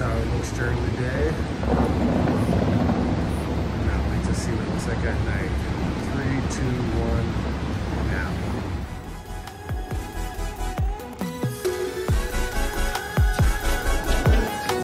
how it looks during the day. Now wait to see what it looks like at night.